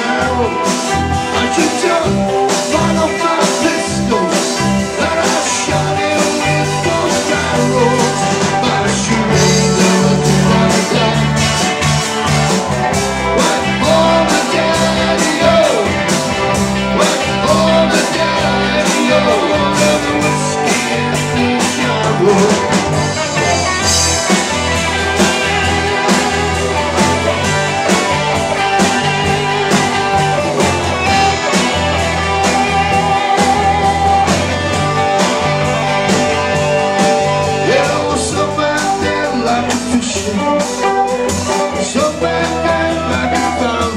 sound